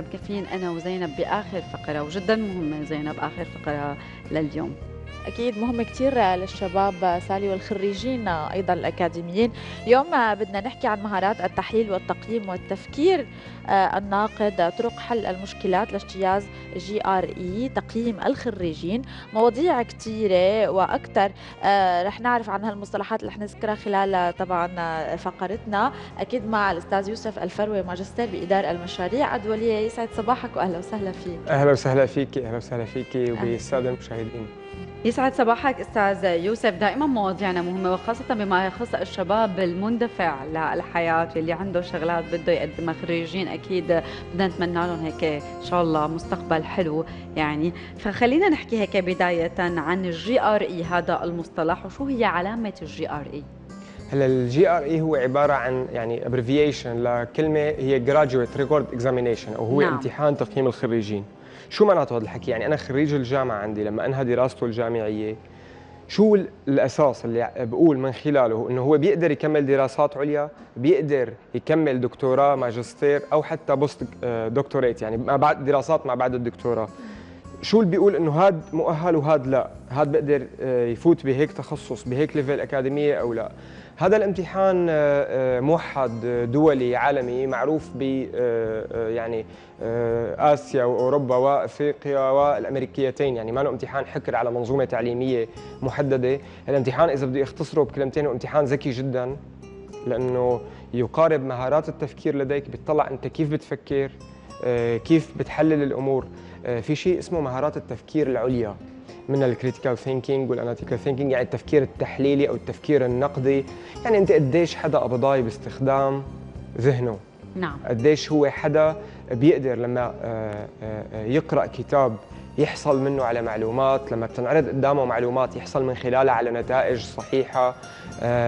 مكملين أنا وزينب بآخر فقرة وجدا مهمه زينب آخر فقرة لليوم. أكيد مهم كثير للشباب سالي والخريجين أيضا الأكاديميين. اليوم بدنا نحكي عن مهارات التحليل والتقييم والتفكير آه، الناقد طرق حل المشكلات لاجتياز GRE تقييم الخريجين. مواضيع كثيره وأكثر آه، رح نعرف عن هالمصطلحات اللي رح نذكرها خلال طبعا فقرتنا. أكيد مع الأستاذ يوسف الفروي ماجستير بإدارة المشاريع. الدوليه يسعد صباحك واهلا وسهلا فيك. أهلا وسهلا فيك أهلا وسهلا فيك وبالسادة المشاهدين. يسعد صباحك أستاذ يوسف. دائما مواضيعنا مهمة وخاصة بما يخص الشباب المندفع للحياة اللي عنده شغلات بده يقدمها. خريجين أكيد بدنا نتمنى لهم هيك إن شاء الله مستقبل حلو يعني. فخلينا نحكي هيك بداية عن ال GRE هذا المصطلح. وشو هي علامة ال GRE؟ هلا ال GRE هو عبارة عن يعني abbreviation لكلمة هي Graduate Record Examination أو هو نعم. امتحان تقييم الخريجين. شو معناته هذا الحكي؟ يعني أنا خريج الجامعة عندي لما أنهى دراسته الجامعية شو الأساس اللي بقول من خلاله؟ إنه هو بيقدر يكمل دراسات عليا بيقدر يكمل دكتوراه ماجستير أو حتى post doctorate يعني ما بعد دراسات ما بعد الدكتوراه. شو اللي بيقول إنه هاد مؤهل وهاد لا؟ هاد بيقدر آه، يفوت بهيك تخصص بهيك level أكاديمية أو لا؟ هذا الامتحان آه، آه، موحد دولي عالمي معروف ب يعني آسيا وأوروبا وأفريقيا والأمريكيتين. يعني ما له امتحان حكر على منظومة تعليمية محددة. الامتحان إذا بدي أختصره بكلمتين هو امتحان ذكي جدا لأنه يقارب مهارات التفكير لديك بتطلع أنت كيف بتفكر كيف بتحلل الأمور. آه، في شيء اسمه مهارات التفكير العليا. من ال critical thinking وال analytical thinking يعني التفكير التحليلي أو التفكير النقدي. يعني أنت قديش حدا قبضاي باستخدام ذهنه؟ نعم. قديش هو حدا بيقدر لما آه، آه، يقرأ كتاب يحصل منه على معلومات لما بتنعرض قدامه معلومات يحصل من خلالها على نتائج صحيحة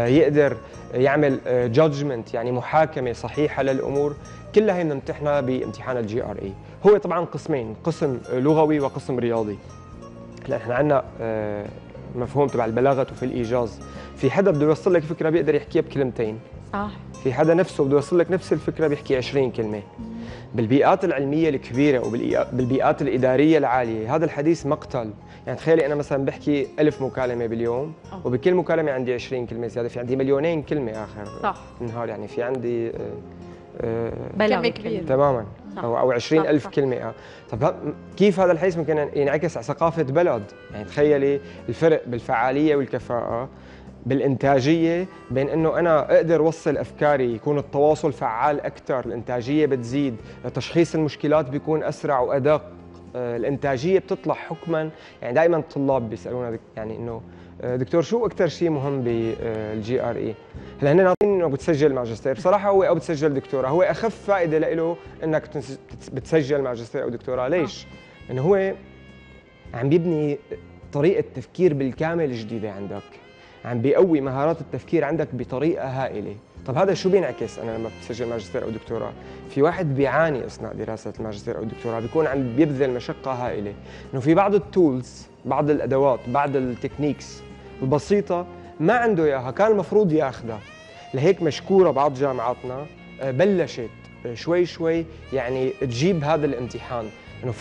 يقدر يعمل judgment يعني محاكمة صحيحة للأمور. كلها هي بنمتحنها بامتحان ال GRE هو طبعا قسمين قسم لغوي وقسم رياضي. هلا إحنا عندنا آه، مفهوم تبع البلاغة وفي الإيجاز. في حدا بده يوصل لك فكرة بيقدر يحكيها بكلمتين. صح. في حدا نفسه بده يوصل لك نفس الفكرة بيحكي 20 كلمة. بالبيئات العلمية الكبيرة وبالبيئات الإدارية العالية هذا الحديث مقتل. يعني تخيلي أنا مثلا بحكي ألف مكالمة باليوم أوه. وبكل مكالمة عندي 20 كلمة زيادة في عندي مليونين كلمة آخر صح. النهار يعني في عندي آه، آه، بلاوي كبير تماما. أو أو 20000 كلمة آه. طب كيف هذا الحديث ممكن ينعكس على ثقافة بلد؟ يعني تخيلي الفرق بالفعالية والكفاءة بالإنتاجية بين إنه أنا أقدر اوصل أفكاري يكون التواصل فعال أكثر الإنتاجية بتزيد تشخيص المشكلات بيكون أسرع وأدق آه، الإنتاجية بتطلع حكما. يعني دائما الطلاب بيسألونا يعني إنه دكتور شو أكثر شيء مهم بال GRE؟ هلا هن ناطرين إنه بتسجل ماجستير، بصراحة هو أو بتسجل دكتوراه، هو أخف فائدة له إنك بتسجل ماجستير أو دكتوراه، ليش؟ لأنه هو عم بيبني طريقة تفكير بالكامل جديده عندك. عم بيقوي مهارات التفكير عندك بطريقة هائلة، طب هذا شو بينعكس أنا لما بسجل ماجستير أو دكتوراه؟ في واحد بيعاني أثناء دراسة الماجستير أو الدكتوراه، بيكون عم بيبذل مشقة هائلة، إنه في بعض ال tools بعض الأدوات بعض ال techniques البسيطة ما عنده إياها كان المفروض ياخذها لهيك مشكورة بعض جامعاتنا آه، بلشت آه، شوي شوي يعني تجيب هذا الامتحان. إنه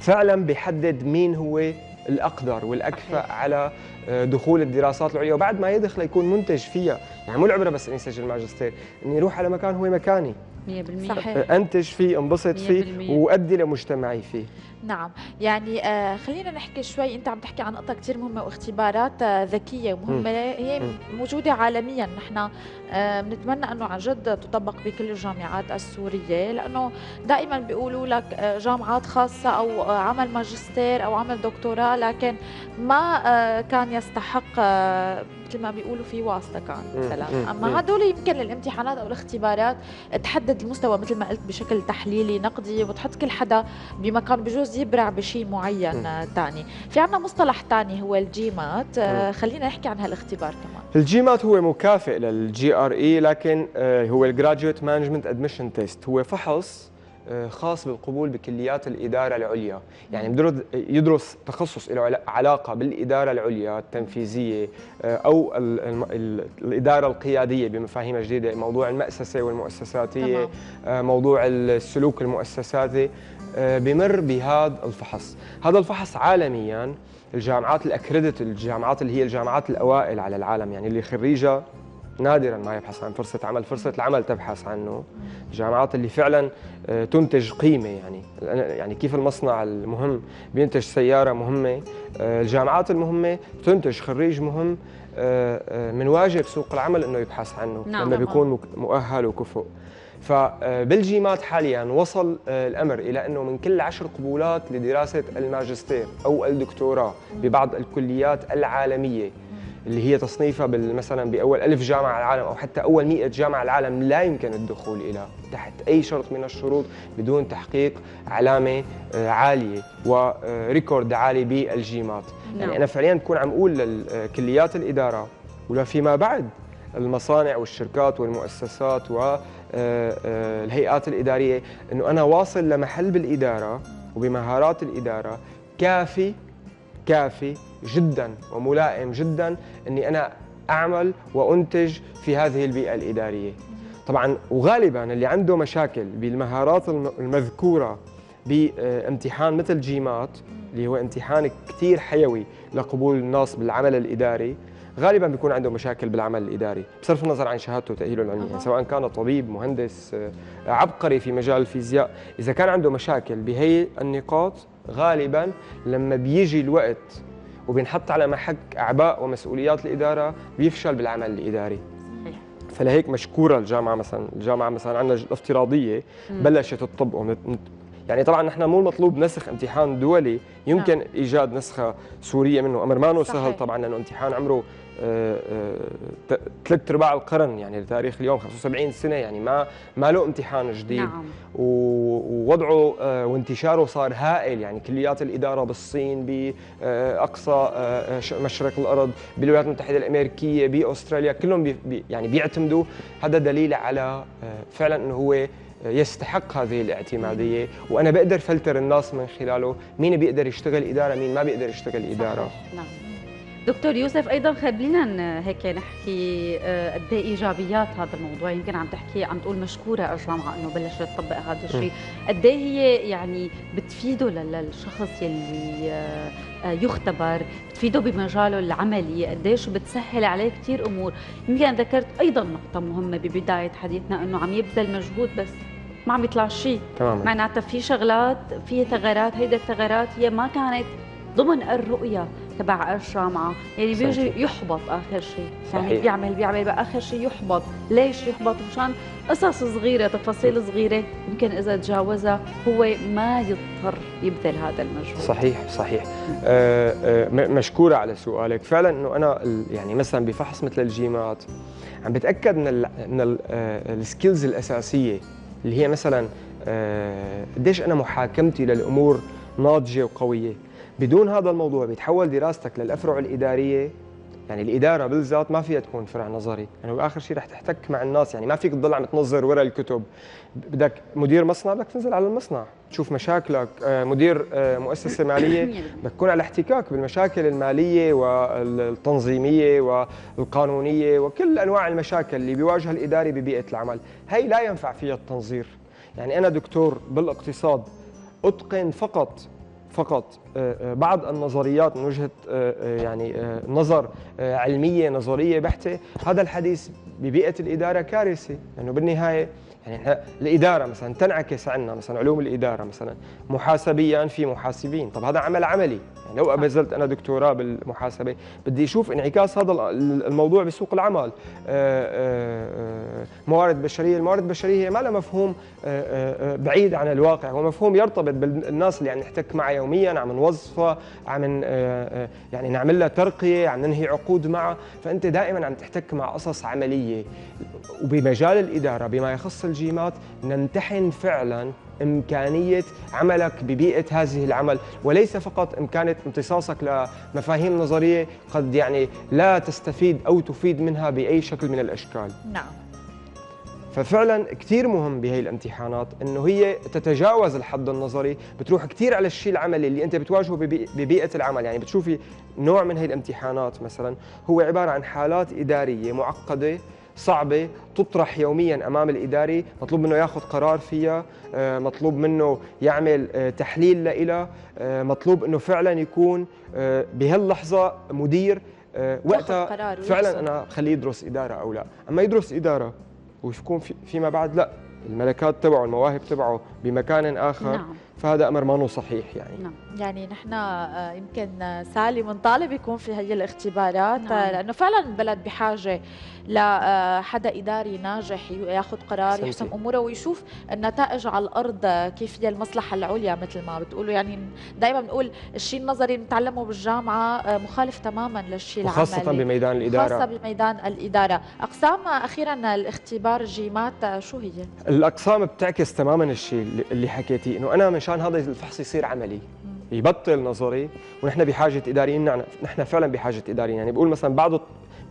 فعلا بيحدد مين هو الأقدر والأكفأ على آه، دخول الدراسات العليا. وبعد ما يدخل يكون منتج فيها يعني مو العبرة بس إني أسجل ماجستير إني أروح على مكان هو مكاني. 100% صحيح. أنتج فيه أنبسط فيه وأدي لمجتمعي فيه. نعم. يعني آه خلينا نحكي شوي. أنت عم تحكي عن نقطة كثير مهمة واختبارات آه ذكية ومهمة. هي موجودة عالميا. نحن آه بنتمنى إنه عن جد تطبق بكل الجامعات السورية لأنه دائما بيقولوا لك جامعات خاصة أو عمل ماجستير أو عمل دكتوراه لكن ما كان يستحق مثل ما بيقولوا في واسطة كان مثلا. أما هدول يمكن الامتحانات أو الاختبارات تحدد المستوى مثل ما قلت بشكل تحليلي نقدي وتحط كل حدا بمكان بجوز يبرع بشيء معين ثاني في عندنا مصطلح ثاني هو ال GMAT آه خلينا نحكي عن هالاختبار كمان. ال GMAT هو مكافئ لل GRE لكن آه هو ال Graduate Management Admission Test هو فحص آه، خاص بالقبول بكليات الإدارة العليا. يعني يدرس تخصص له علاقة بالإدارة العليا التنفيذية آه، أو الإدارة القيادية بمفاهيم جديدة موضوع المؤسسة والمؤسساتية آه، موضوع السلوك المؤسساتي بمر بهذا الفحص. هذا الفحص عالميا الجامعات الاكريدت الجامعات اللي هي الجامعات الأوائل على العالم. يعني اللي خريجها نادرا ما يبحث عن فرصة عمل فرصة العمل تبحث عنه. الجامعات اللي فعلا آه، تنتج قيمة يعني يعني كيف المصنع المهم بينتج سيارة مهمة آه، الجامعات المهمة تنتج خريج مهم آه، من واجب سوق العمل إنه يبحث عنه نعم. لما بيكون مؤهل وكفؤ فبالجيمات حاليا وصل الأمر إلى إنه من كل عشر قبولات لدراسة الماجستير أو الدكتوراه ببعض الكليات العالمية اللي هي تصنيفها مثلا بأول ألف جامعة العالم أو حتى أول 100 جامعة العالم لا يمكن الدخول إلى تحت أي شرط من الشروط بدون تحقيق علامة آه، عالية و record عالي بال GMAT يعني نعم. يعني أنا فعليا بكون عم أقول لكليات الإدارة ولا فيما بعد المصانع والشركات والمؤسسات والهيئات آه، آه، الإدارية إنه أنا واصل لمحل بالإدارة وبمهارات الإدارة كافي كافي جدا وملائم جدا إني أنا أعمل وأنتج في هذه البيئة الإدارية. طبعا وغالبا اللي عنده مشاكل بالمهارات المذكورة بامتحان مثل جيمات اللي هو امتحان كثير حيوي لقبول الناس بالعمل الإداري غالبا بيكون عنده مشاكل بالعمل الإداري بصرف النظر عن شهادته وتأهيله العلمي. يعني سواء كان طبيب مهندس آه، عبقري في مجال الفيزياء. إذا كان عنده مشاكل بهي النقاط غالبا لما بيجي الوقت وبينحط على محك أعباء ومسؤوليات الإدارة بيفشل بالعمل الإداري. فلهيك مشكورة الجامعة مثلا الجامعة مثلا عندنا الافتراضيه بلشت الطب يعني طبعا نحن مو المطلوب نسخ امتحان دولي يمكن نعم. إيجاد نسخة سورية منه أمر ما سهل طبعا لأنه امتحان عمره ثلاث أرباع القرن يعني لتاريخ اليوم 75 سنة يعني ما ما له امتحان جديد. نعم. ووضعه آه، وانتشاره صار هائل يعني كليات الإدارة بالصين بأقصى مشرق الأرض بالولايات المتحدة الأمريكية بأستراليا كلهم بي يعني بيعتمدوا. هذا دليل على فعلا إنه هو يستحق هذه الاعتمادية. وأنا بقدر فلتر الناس من خلاله مين بيقدر يشتغل إدارة مين ما بيقدر يشتغل إدارة. نعم. دكتور يوسف أيضا خلينا هيك نحكي آه، قد إيه إيجابيات هذا الموضوع. يمكن عم تحكي عم تقول مشكورة الجامعة إنه بلشت تطبق هذا الشيء. قد إيه هي يعني بتفيده للشخص يلي آه، آه، يختبر بتفيده بمجاله العملي؟ قديش بتسهل عليه كثير أمور؟ يمكن ذكرت أيضا نقطة مهمة ببداية حديثنا إنه عم يبذل مجهود بس ما عم يطلع شيء. معناتها في شغلات في ثغرات هيدا الثغرات هي ما كانت ضمن الرؤية. تبع الجامعة يعني بيجي يحبط آخر شيء. يعني صحيح. بيعمل بيعمل باخر شيء يحبط. ليش يحبط؟ مشان قصص صغيرة تفاصيل صغيرة يمكن إذا تجاوزها هو ما يضطر يبذل هذا المجهود. صحيح صحيح. آه آه مشكورة على سؤالك. فعلا إنه أنا يعني مثلا بفحص مثل الجيمات عم بتأكد من ال من السكيلز الأساسية اللي هي مثلا آه، قديش أنا محاكمتي للأمور ناضجة وقوية. بدون هذا الموضوع بيتحول دراستك للأفرع الإدارية. يعني الإدارة بالذات ما فيها تكون فرع نظري. يعني باخر شيء رح تحتك مع الناس. يعني ما فيك تضل عم تنظر ورا الكتب. بدك مدير مصنع بدك تنزل على المصنع. تشوف مشاكلك. آه، مدير آه، مؤسسة مالية. بدك تكون على احتكاك بالمشاكل المالية والتنظيمية والقانونية وكل أنواع المشاكل اللي بيواجهها الاداري ببيئة العمل. هي لا ينفع فيها التنظير. يعني أنا دكتور بالإقتصاد أتقن فقط فقط. آه، آه، بعض النظريات من وجهة آه، يعني نظر علمية نظرية بحتة هذا الحديث ببيئة الإدارة كارثه لأنه بالنهاية يعني الإدارة مثلا تنعكس عنا مثلا علوم الإدارة مثلا محاسبيا في محاسبين. طب هذا عمل عملي. يعني لو ابذلت أنا دكتوراه بالمحاسبة بدي أشوف انعكاس هذا الموضوع بسوق العمل. آه، آه، آه، موارد بشرية الموارد البشرية هي ما لها مفهوم بعيد عن الواقع هو مفهوم يرتبط بالناس اللي عم نحتك معها يوميا عم نوظفها عم يعني نعمل لها ترقية عم ننهي عقود معها. فأنت دائما عم تحتك مع قصص عملية. وبمجال الإدارة بما يخص الجيمات نمتحن فعلا إمكانية عملك ببيئة هذه العمل وليس فقط إمكانية امتصاصك لمفاهيم نظرية قد يعني لا تستفيد أو تفيد منها بأي شكل من الأشكال. نعم. ففعلا كثير مهم بهي الامتحانات إنه هي تتجاوز الحد النظري بتروح كثير على الشيء العملي اللي أنت بتواجهه ببيئة العمل. يعني بتشوفي نوع من هي الامتحانات مثلا هو عبارة عن حالات إدارية معقدة صعبة تطرح يوميا أمام الإداري مطلوب منه ياخذ قرار فيها آه، مطلوب منه يعمل آه، تحليل لها آه، مطلوب أنه فعلا يكون بهاللحظة مدير وقتها فعلا أنا خليه يدرس إدارة أو لا. أما يدرس إدارة ويكون فيما بعد لا. الملكات تبعه المواهب تبعه بمكان آخر نعم. فهذا أمر ما صحيح يعني. نعم. يعني نحن آه، يمكن سالي منطالب يكون في هي الاختبارات نعم. لأنه فعلا البلد بحاجة لحدا إداري ناجح ياخذ قرار يحسم أموره ويشوف النتائج على الأرض كيف هي المصلحة العليا مثل ما بتقولوا. يعني دائما بنقول الشيء النظري اللي بنتعلمه بالجامعة آه، مخالف تماما للشيء العملي. خاصه بميدان الإدارة. خاصة بميدان الإدارة. أقسام أخيرا الاختبار الجيمات آه، شو هي؟ الأقسام بتعكس تماما الشيء. اللي حكيتيه إنه أنا مشان هذا الفحص يصير عملي يبطل نظري ونحن بحاجة إداريين نحن فعلا بحاجة إداريين. يعني بقول مثلا بعض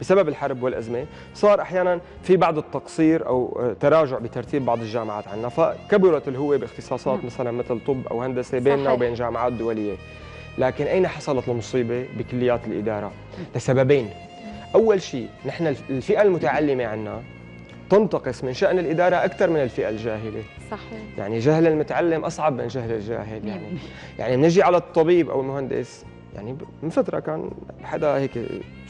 بسبب الحرب والأزمة صار أحيانا في بعض التقصير أو آه، تراجع بترتيب بعض الجامعات عندنا فكبرت الهوه باختصاصات. مثلا مثل طب أو هندسة بيننا صحيح. وبين جامعات دولية. لكن أين حصلت المصيبة بكليات الإدارة؟ لسببين. أول شيء نحن الفئة المتعلمة عندنا تنتقص من شأن الإدارة أكثر من الفئة الجاهلة. صحيح. يعني جهل المتعلم أصعب من جهل الجاهل يعني. يعني بنجي على الطبيب أو المهندس يعني من فترة كان حدا هيك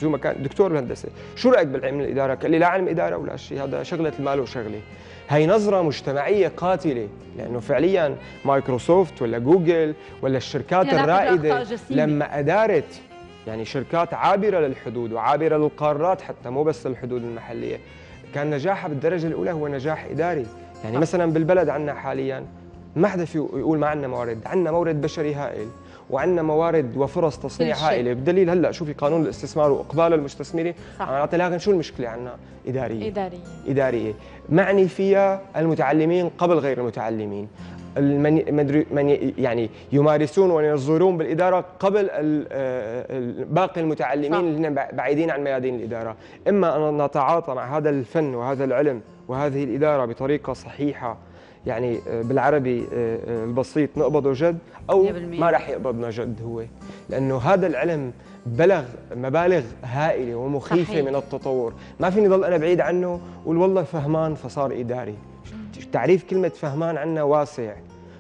شو مكان دكتور بالهندسه شو رأيك بالعلم الإدارة؟ قال لي لا علم إدارة ولا شيء هذا شغلة المال وشغلة. هي نظرة مجتمعية قاتلة لأنه فعليا مايكروسوفت ولا جوجل ولا الشركات الرائدة لما أدارت يعني شركات عابرة للحدود وعابرة للقارات حتى مو بس الحدود المحلية. كان نجاحها بالدرجة الأولى هو نجاح إداري. يعني مثلا بالبلد عندنا حاليا ما حدا في يقول ما عندنا موارد. عندنا مورد بشري هائل وعندنا موارد وفرص تصنيع هائلة. بدليل هلأ شوفي قانون الاستثمار وإقبال المستثمرين. معناتها لكن شو المشكلة عندنا إدارية. إدارية. إدارية. معني فيها المتعلمين قبل غير المتعلمين. من من يعني يمارسون وينظرون بالإدارة قبل آه، باقي المتعلمين اللي بعيدين عن ميادين الإدارة، إما أن نتعاطى مع هذا الفن وهذا العلم وهذه الإدارة بطريقة صحيحة يعني آه، بالعربي آه، البسيط نقبضه جد أو ما راح يقبضنا جد هو. لأنه هذا العلم بلغ مبالغ هائلة ومخيفة صحيح. من التطور. ما فيني ضل أنا بعيد عنه والله فهمان فصار إداري. تعريف كلمة فهمان عنا واسع.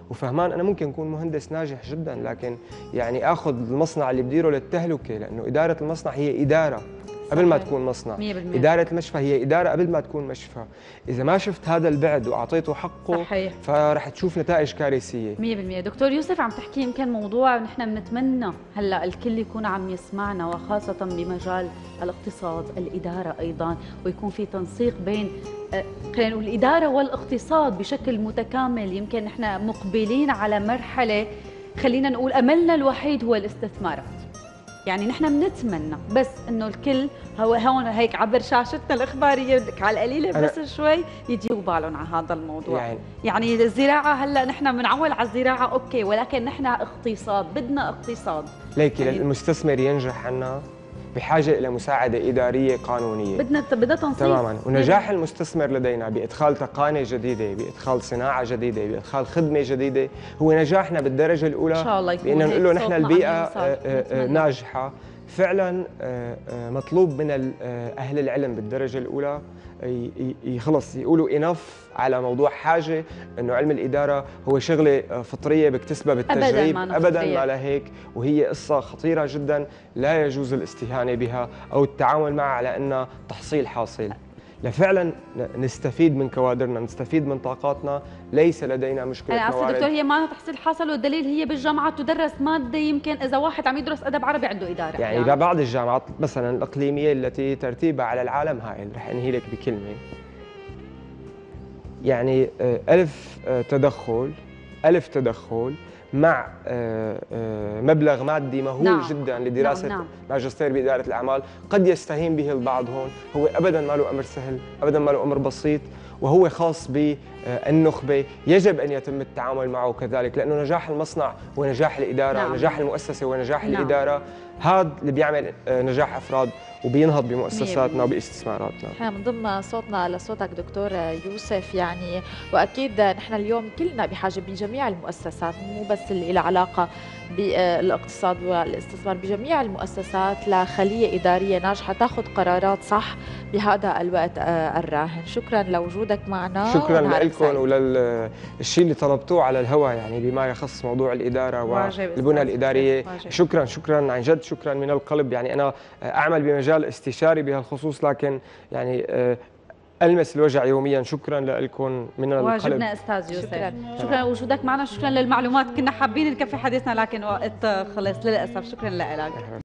وفهمان أنا ممكن أكون مهندس ناجح جدا لكن يعني آخذ المصنع اللي بديره للتهلكة لأنه إدارة المصنع هي إدارة. قبل ما تكون مصنع. 100% إدارة المشفى هي إدارة قبل ما تكون مشفى. إذا ما شفت هذا البعد وأعطيته حقه صحيح. فرح تشوف نتائج كارثية. 100% دكتور يوسف عم تحكي يمكن موضوع نحن بنتمنى هلأ الكل يكون عم يسمعنا وخاصة بمجال الاقتصاد الإدارة أيضا ويكون في تنسيق بين آه، خلينا نقول الإدارة والاقتصاد بشكل متكامل. يمكن نحن مقبلين على مرحلة خلينا نقول أملنا الوحيد هو الاستثمارات. يعني نحن بنتمنى بس إنه الكل هو هون هيك عبر شاشتنا الإخبارية على القليله بس شوي يجيبوا بالهم على هذا الموضوع. يعني, يعني الزراعة هلأ نحن بنعول على الزراعة أوكي ولكن نحن اقتصاد بدنا اقتصاد. ليكي يعني المستثمر ينجح عنا. بحاجة إلى مساعدة إدارية قانونية. بدنا تنصيف. تماما. ونجاح المستثمر لدينا بإدخال تقاني جديدة بإدخال صناعة جديدة بإدخال خدمة جديدة هو نجاحنا بالدرجة الأولى إن شاء الله يكون بان نقول له نحن البيئة آه، آه، آه، ناجحة. فعلا مطلوب من أهل العلم بالدرجة الأولى خلص يقولوا انف على موضوع حاجة إنه علم الإدارة هو شغلة فطرية بكتسبها بالتجريب ابدا ما, أبداً ما لهيك وهي قصة خطيرة جدا لا يجوز الاستهانة بها أو التعامل معها على إنها تحصيل حاصل. لفعلا نستفيد من كوادرنا نستفيد من طاقاتنا. ليس لدينا مشكلة أنا اسف دكتور هي ما تحصيل حاصل والدليل هي بالجامعات تدرس مادة يمكن إذا واحد عم يدرس أدب عربي عنده إدارة. يعني, يعني. بعض الجامعات مثلا الإقليمية التي ترتيبها على العالم هائل رح انهي لك بكلمة. يعني آه، ألف آه، تدخل ألف تدخل مع آه، مبلغ مادي مهول نعم. جدا لدراسة نعم. نعم. ماجستير بإدارة الأعمال قد يستهين به البعض هون هو أبدا ما له أمر سهل أبدا ما له أمر بسيط وهو خاص بالنخبة يجب أن يتم التعامل معه كذلك لأنه نجاح المصنع ونجاح الإدارة نعم. ونجاح المؤسسة ونجاح نعم. الإدارة هذا اللي بيعمل نجاح أفراد وبينهض بمؤسساتنا وباستثماراتنا. نحن بنضم صوتنا لصوتك دكتور يوسف يعني وأكيد نحن اليوم كلنا بحاجة بجميع المؤسسات مو بس اللي لها علاقة بالاقتصاد والاستثمار بجميع المؤسسات لخليه إدارية ناجحة تاخذ قرارات صح بهذا الوقت آه، الراهن. شكرا لوجودك معنا شكرا لكم وللشيء اللي طلبتوه على الهواء يعني بما يخص موضوع الإدارة والبنى الإدارية. شكرا شكرا عن جد شكرا من القلب. يعني أنا أعمل بمجال استشاري بهالخصوص لكن يعني آه، ألمس الوجع يوميا. شكرا لكم من القلب. واجبنا أستاذ يوسف. شكرا. شكرا لوجودك معنا شكرا للمعلومات. كنا حابين نكفي حديثنا لكن وقت خلص للأسف. شكرا لك.